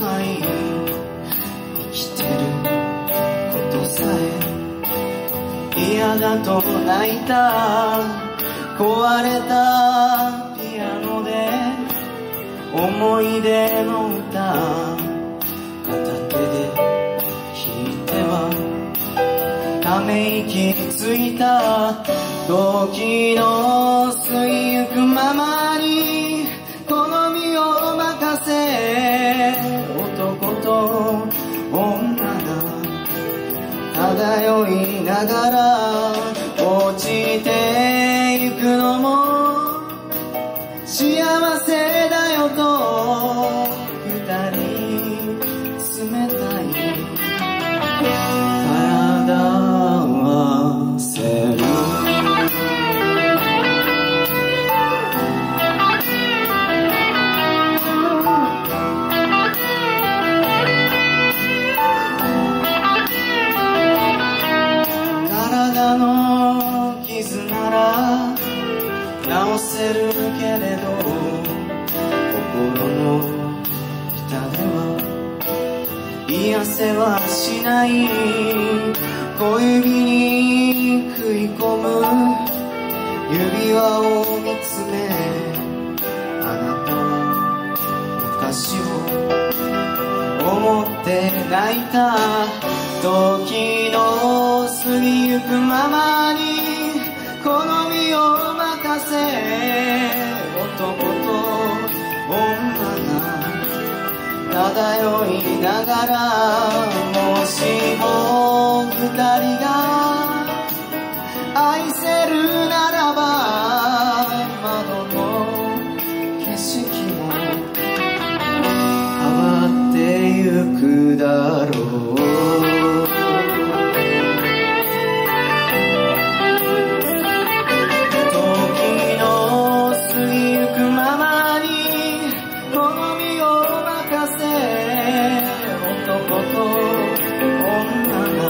ない生きてることさえ嫌だと泣いた壊れたピアノで思い出の歌片手で弾いてはため息ついた時の吸いゆくままながら落ちてゆくのも幸せだよと二人冷た体の傷なら治せるけれど心の痛では癒せはしない。小指に食い込む。指輪を見つめあなたは昔をって泣いた。時の過ぎゆくままに好みを任せ男と女が漂いながらもしも二人だろう。時の過ぎゆくままに好みを任せ男と女が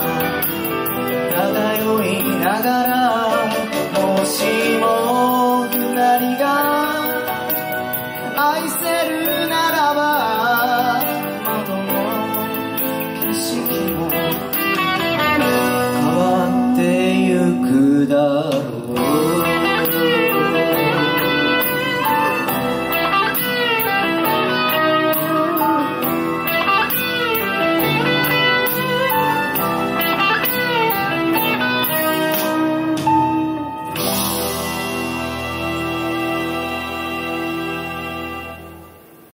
漂いながら